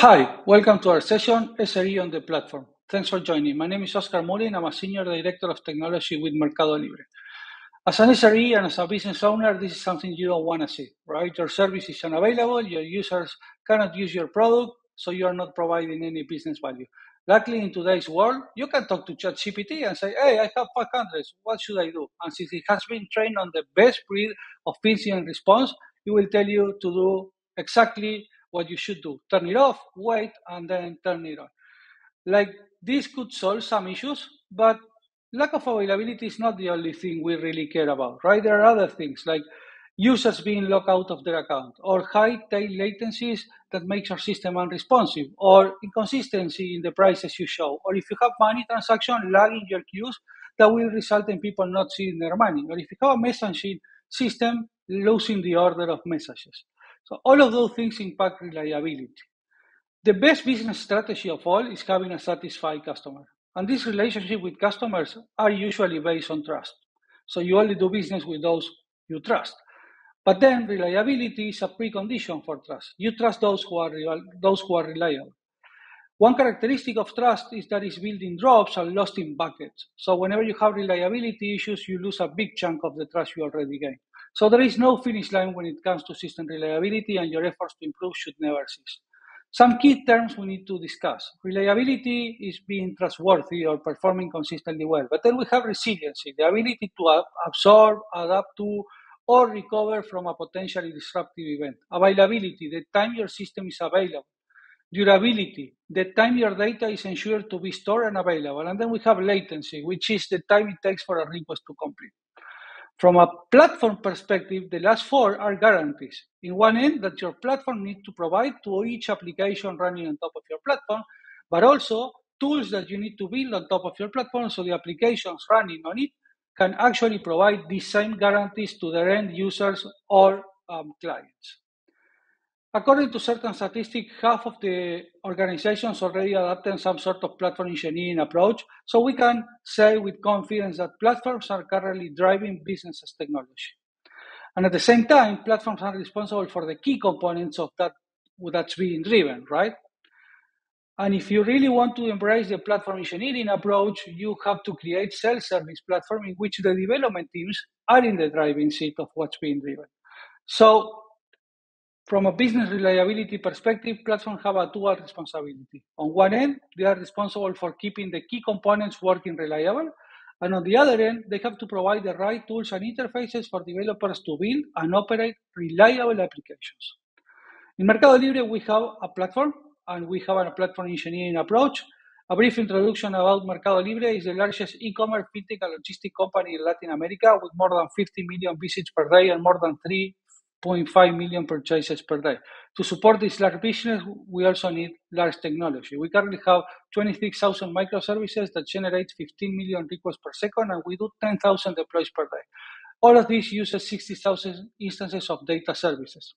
Hi, welcome to our session, SRE on the platform. Thanks for joining. My name is Oscar Mullin. I'm a Senior Director of Technology with Mercado Libre. As an SRE and as a business owner, this is something you don't want to see, right? Your service is unavailable, your users cannot use your product, so you are not providing any business value. Luckily, in today's world, you can talk to ChatGPT and say, hey, I have 500, what should I do? And since it has been trained on the best breed of incident response, it will tell you to do exactly what you should do. Turn it off, wait, and then turn it on. Like this could solve some issues, but lack of availability is not the only thing we really care about, right? There are other things like users being locked out of their account or high tail latencies that makes your system unresponsive or inconsistency in the prices you show or if you have money transaction lagging your queues that will result in people not seeing their money or if you have a messaging system losing the order of messages so all of those things impact reliability the best business strategy of all is having a satisfied customer and this relationship with customers are usually based on trust so you only do business with those you trust but then reliability is a precondition for trust. You trust those who are those who are reliable. One characteristic of trust is that it's built in drops and lost in buckets. So whenever you have reliability issues, you lose a big chunk of the trust you already gained. So there is no finish line when it comes to system reliability, and your efforts to improve should never cease. Some key terms we need to discuss. Reliability is being trustworthy or performing consistently well. But then we have resiliency, the ability to absorb, adapt to, or recover from a potentially disruptive event. Availability, the time your system is available. Durability, the time your data is ensured to be stored and available. And then we have latency, which is the time it takes for a request to complete. From a platform perspective, the last four are guarantees. In one end, that your platform needs to provide to each application running on top of your platform, but also tools that you need to build on top of your platform so the applications running on it can actually provide the same guarantees to their end users or um, clients. According to certain statistics, half of the organizations already adopted some sort of platform engineering approach. So we can say with confidence that platforms are currently driving business as technology. And at the same time, platforms are responsible for the key components of that that's being driven, right? And if you really want to embrace the platform engineering approach, you have to create self-service platform in which the development teams are in the driving seat of what's being driven. So from a business reliability perspective, platforms have a dual responsibility. On one end, they are responsible for keeping the key components working reliable. And on the other end, they have to provide the right tools and interfaces for developers to build and operate reliable applications. In Mercado Libre, we have a platform and we have a platform engineering approach. A brief introduction about Mercado Libre is the largest e-commerce fintech and logistic company in Latin America with more than 50 million visits per day and more than 3.5 million purchases per day. To support this large business, we also need large technology. We currently have 26,000 microservices that generate 15 million requests per second, and we do 10,000 deploys per day. All of these uses 60,000 instances of data services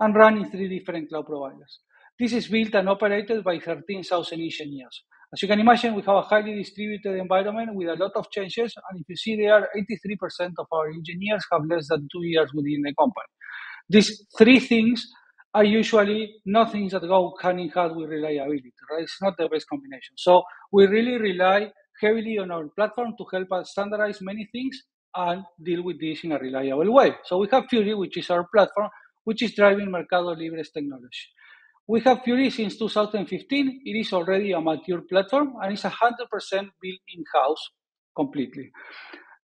and run in three different cloud providers. This is built and operated by 13,000 engineers. As you can imagine, we have a highly distributed environment with a lot of changes. And if you see there, 83% of our engineers have less than two years within the company. These three things are usually not things that go hand in hand with reliability, right? It's not the best combination. So we really rely heavily on our platform to help us standardize many things and deal with this in a reliable way. So we have Fury, which is our platform, which is driving Mercado Libre's technology. We have Fury since 2015. It is already a mature platform and it's 100% built in-house completely.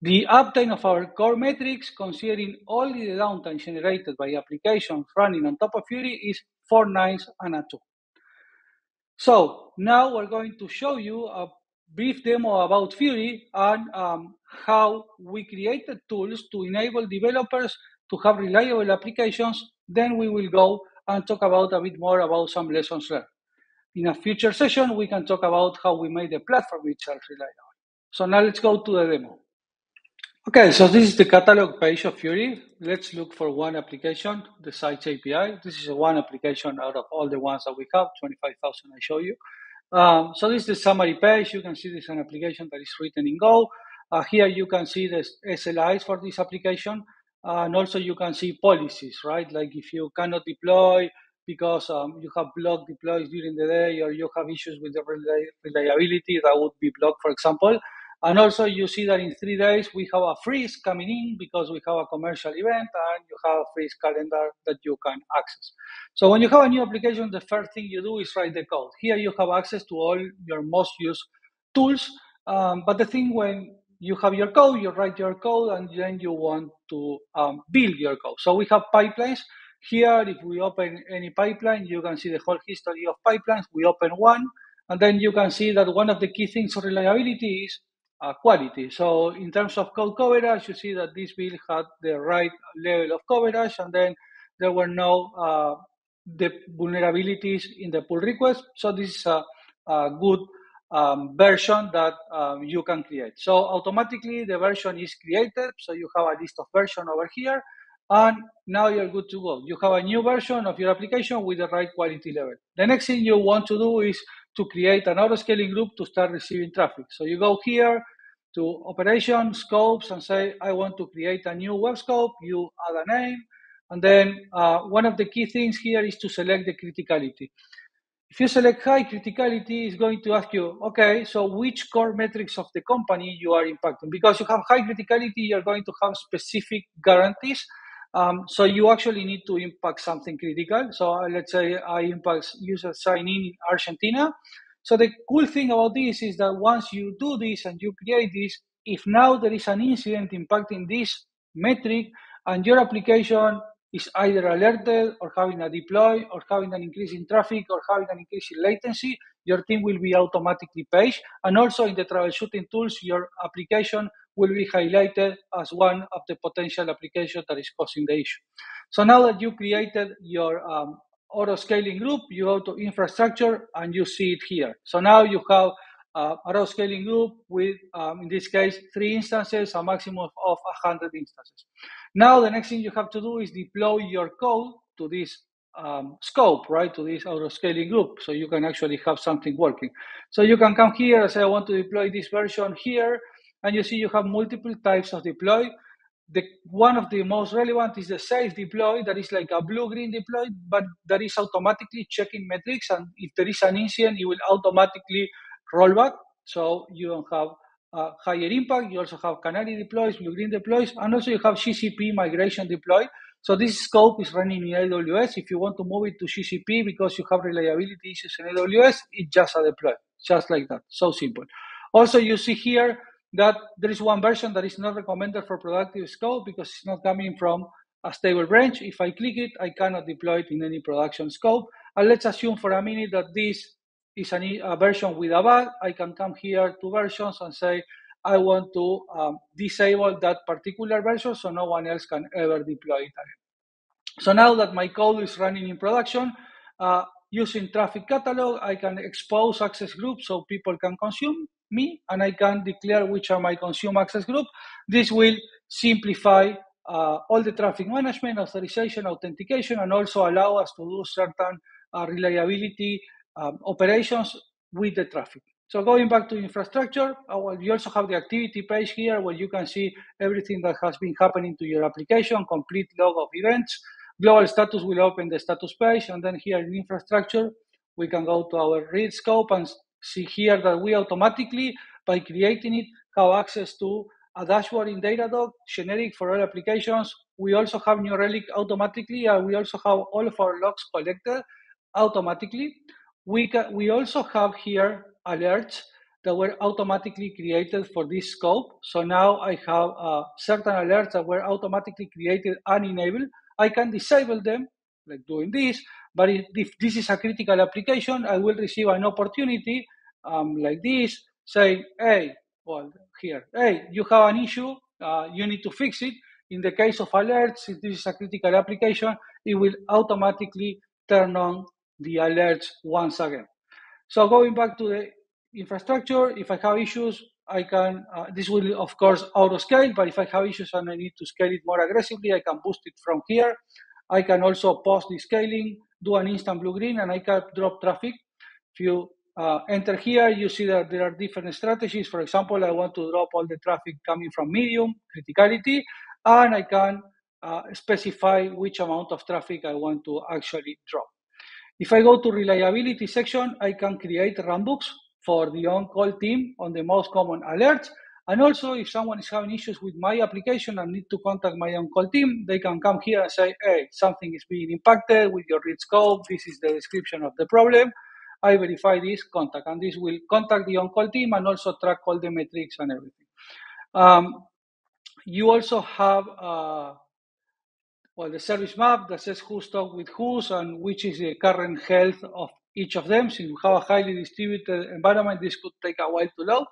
The uptime of our core metrics, considering only the downtime generated by applications running on top of Fury, is four nines and a two. So now we're going to show you a brief demo about Fury and um, how we created tools to enable developers to have reliable applications. Then we will go and talk about a bit more about some lessons learned. In a future session, we can talk about how we made the platform itself reliable. So now let's go to the demo. Okay, so this is the catalog page of Fury. Let's look for one application, the Sites API. This is one application out of all the ones that we have, 25,000 I show you. Um, so this is the summary page. You can see this is an application that is written in Go. Uh, here you can see the SLIs for this application and also you can see policies, right? Like if you cannot deploy because um, you have blocked deploys during the day or you have issues with the reliability that would be blocked, for example. And also you see that in three days we have a freeze coming in because we have a commercial event and you have a freeze calendar that you can access. So when you have a new application, the first thing you do is write the code. Here you have access to all your most used tools. Um, but the thing when you have your code, you write your code, and then you want to um, build your code. So we have pipelines. Here, if we open any pipeline, you can see the whole history of pipelines. We open one, and then you can see that one of the key things for reliability is quality. So in terms of code coverage, you see that this build had the right level of coverage, and then there were no uh, the vulnerabilities in the pull request. So this is a, a good um, version that um, you can create. So automatically the version is created. So you have a list of version over here. And now you're good to go. You have a new version of your application with the right quality level. The next thing you want to do is to create an auto-scaling group to start receiving traffic. So you go here to operation scopes and say, I want to create a new web scope. You add a name. And then uh, one of the key things here is to select the criticality. If you select high criticality, it's going to ask you, okay, so which core metrics of the company you are impacting? Because you have high criticality, you're going to have specific guarantees. Um, so you actually need to impact something critical. So uh, let's say I impact user sign in in Argentina. So the cool thing about this is that once you do this and you create this, if now there is an incident impacting this metric and your application is either alerted or having a deploy or having an increase in traffic or having an increase in latency, your team will be automatically paged. And also in the troubleshooting tools, your application will be highlighted as one of the potential applications that is causing the issue. So now that you created your um, auto scaling group, you go to infrastructure and you see it here. So now you have uh, auto scaling group with, um, in this case, three instances, a maximum of, of 100 instances. Now the next thing you have to do is deploy your code to this um, scope, right, to this auto-scaling group, so you can actually have something working. So you can come here and say, I want to deploy this version here, and you see you have multiple types of deploy. The one of the most relevant is the safe deploy, that is like a blue-green deploy, but that is automatically checking metrics, and if there is an incident, it will automatically roll back, so you don't have higher impact. You also have Canary deploys, Blue Green deploys, and also you have GCP migration deploy. So this scope is running in AWS. If you want to move it to GCP because you have reliability issues in AWS, it's just a deploy, just like that. So simple. Also, you see here that there is one version that is not recommended for productive scope because it's not coming from a stable branch. If I click it, I cannot deploy it in any production scope. And let's assume for a minute that this is a, a version with a bug, I can come here to versions and say, I want to um, disable that particular version so no one else can ever deploy it again. So now that my code is running in production, uh, using traffic catalog, I can expose access groups so people can consume me and I can declare which are my consume access group. This will simplify uh, all the traffic management, authorization, authentication, and also allow us to do certain uh, reliability um, operations with the traffic. So going back to infrastructure, uh, you also have the activity page here where you can see everything that has been happening to your application, complete log of events. Global status will open the status page. And then here in infrastructure, we can go to our read scope and see here that we automatically, by creating it, have access to a dashboard in Datadog, generic for all applications. We also have New Relic automatically, and we also have all of our logs collected automatically. We, can, we also have here alerts that were automatically created for this scope. So now I have uh, certain alerts that were automatically created and enabled. I can disable them, like doing this, but if, if this is a critical application, I will receive an opportunity um, like this, saying, hey, well, here, hey, you have an issue, uh, you need to fix it. In the case of alerts, if this is a critical application, it will automatically turn on the alerts once again. So going back to the infrastructure, if I have issues, I can, uh, this will of course auto scale, but if I have issues and I need to scale it more aggressively, I can boost it from here. I can also pause the scaling, do an instant blue green, and I can drop traffic. If you uh, enter here, you see that there are different strategies. For example, I want to drop all the traffic coming from medium criticality, and I can uh, specify which amount of traffic I want to actually drop. If I go to reliability section, I can create runbooks for the on-call team on the most common alerts. And also, if someone is having issues with my application and need to contact my on-call team, they can come here and say, hey, something is being impacted with your read scope. This is the description of the problem. I verify this contact, and this will contact the on-call team and also track all the metrics and everything. Um, you also have uh, well the service map that says who's talked with who's and which is the current health of each of them. Since we have a highly distributed environment, this could take a while to load.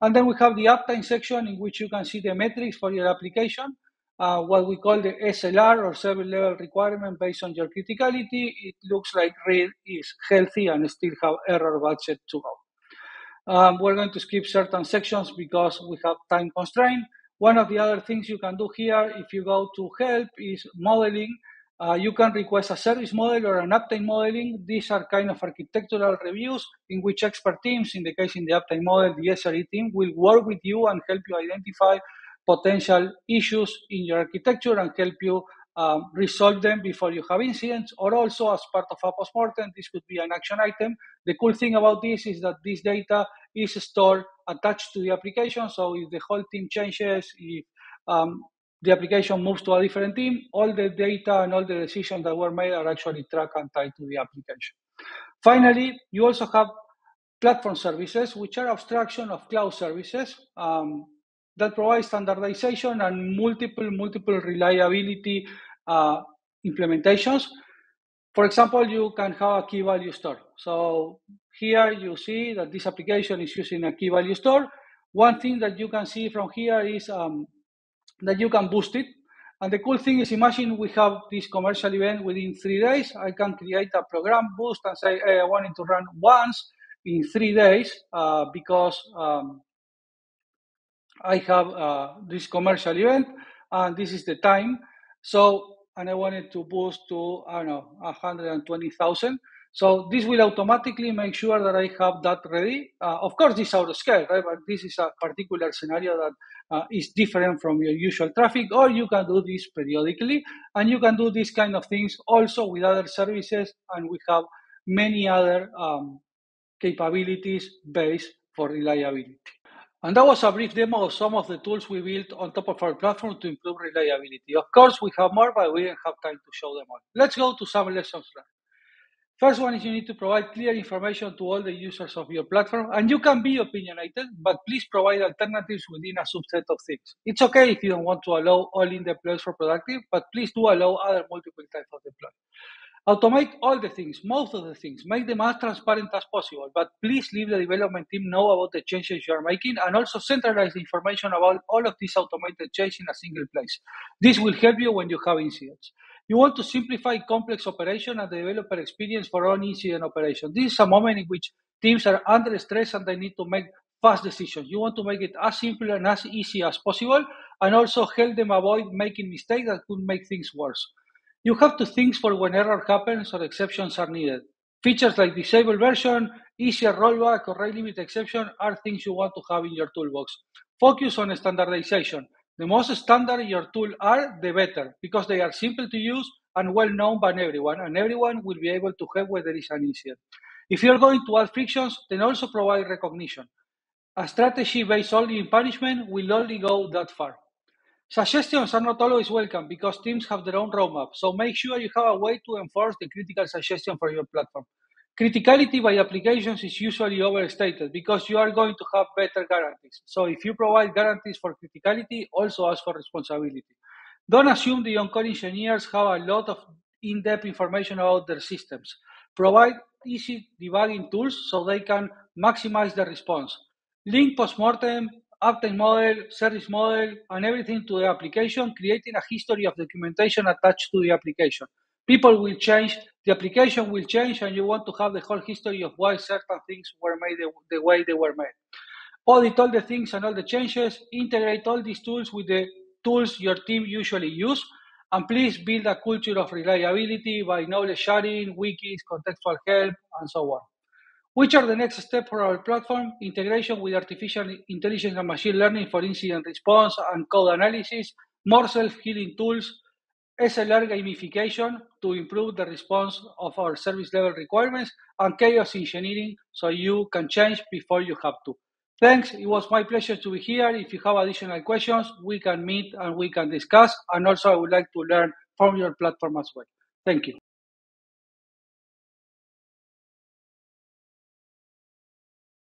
And then we have the uptime section in which you can see the metrics for your application, uh, what we call the SLR or service level requirement based on your criticality. It looks like read is healthy and still have error budget to go. Um, we're going to skip certain sections because we have time constraint. One of the other things you can do here, if you go to help, is modeling. Uh, you can request a service model or an uptime modeling. These are kind of architectural reviews in which expert teams, in the case in the uptime model, the SRE team, will work with you and help you identify potential issues in your architecture and help you um, resolve them before you have incidents, or also as part of a postmortem, this could be an action item. The cool thing about this is that this data is stored attached to the application. So if the whole team changes, if um, the application moves to a different team, all the data and all the decisions that were made are actually tracked and tied to the application. Finally, you also have platform services, which are abstraction of cloud services um, that provide standardization and multiple, multiple reliability uh, implementations. For example, you can have a key value store. So here you see that this application is using a key value store. One thing that you can see from here is um, that you can boost it. And the cool thing is, imagine we have this commercial event within three days. I can create a program boost and say, hey, I want it to run once in three days uh, because um, I have uh, this commercial event and this is the time. So, and I wanted to boost to, I don't know, 120,000. So this will automatically make sure that I have that ready. Uh, of course, this is out of scale, right? But this is a particular scenario that uh, is different from your usual traffic, or you can do this periodically, and you can do these kind of things also with other services, and we have many other um, capabilities based for reliability. And that was a brief demo of some of the tools we built on top of our platform to improve reliability. Of course, we have more, but we didn't have time to show them all. Let's go to some lessons learned. First one is you need to provide clear information to all the users of your platform, and you can be opinionated, but please provide alternatives within a subset of things. It's okay if you don't want to allow all in deploys for productive, but please do allow other multiple types of deploy. Automate all the things, most of the things, make them as transparent as possible, but please leave the development team know about the changes you are making and also centralize the information about all of these automated changes in a single place. This will help you when you have incidents. You want to simplify complex operation and the developer experience for all incident operation. This is a moment in which teams are under stress and they need to make fast decisions. You want to make it as simple and as easy as possible and also help them avoid making mistakes that could make things worse. You have to think for when error happens or exceptions are needed. Features like disable version, easier rollback, or rate limit exception are things you want to have in your toolbox. Focus on standardization. The most standard your tool are, the better, because they are simple to use and well known by everyone, and everyone will be able to help where there is an issue. If you're going to add frictions, then also provide recognition. A strategy based only in punishment will only go that far. Suggestions are not always welcome because teams have their own roadmap, so make sure you have a way to enforce the critical suggestion for your platform. Criticality by applications is usually overstated because you are going to have better guarantees. So if you provide guarantees for criticality, also ask for responsibility. Don't assume the on-call engineers have a lot of in-depth information about their systems. Provide easy debugging tools so they can maximize the response. Link postmortem, uptime model, service model, and everything to the application, creating a history of documentation attached to the application. People will change, the application will change, and you want to have the whole history of why certain things were made the, the way they were made. Audit all the things and all the changes, integrate all these tools with the tools your team usually use, and please build a culture of reliability by knowledge sharing, wikis, contextual help, and so on. Which are the next steps for our platform? Integration with artificial intelligence and machine learning for incident response and code analysis, more self-healing tools, SLR gamification to improve the response of our service level requirements, and chaos engineering so you can change before you have to. Thanks. It was my pleasure to be here. If you have additional questions, we can meet and we can discuss. And also, I would like to learn from your platform as well. Thank you.